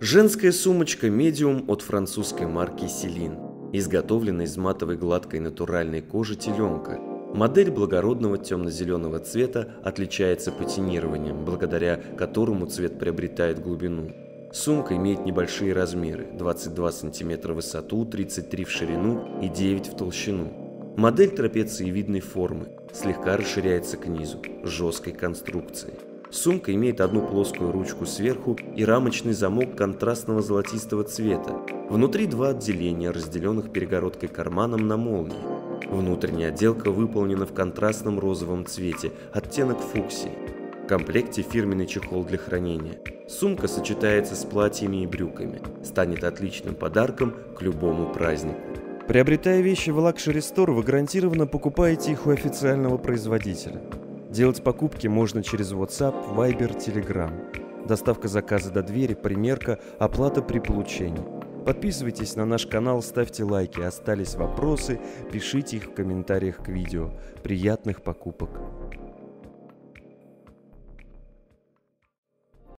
Женская сумочка медиум от французской марки Селин, изготовлена из матовой гладкой натуральной кожи теленка. Модель благородного темно-зеленого цвета отличается патинированием, благодаря которому цвет приобретает глубину. Сумка имеет небольшие размеры – 22 см в высоту, 33 в ширину и 9 в толщину. Модель трапециевидной формы, слегка расширяется к низу, жесткой конструкции. Сумка имеет одну плоскую ручку сверху и рамочный замок контрастного золотистого цвета. Внутри два отделения, разделенных перегородкой карманом на молнии. Внутренняя отделка выполнена в контрастном розовом цвете, оттенок фуксии. В комплекте фирменный чехол для хранения. Сумка сочетается с платьями и брюками. Станет отличным подарком к любому празднику. Приобретая вещи в Luxury Store, вы гарантированно покупаете их у официального производителя. Делать покупки можно через WhatsApp, Viber, Telegram. Доставка заказа до двери, примерка, оплата при получении. Подписывайтесь на наш канал, ставьте лайки. Остались вопросы, пишите их в комментариях к видео. Приятных покупок!